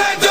let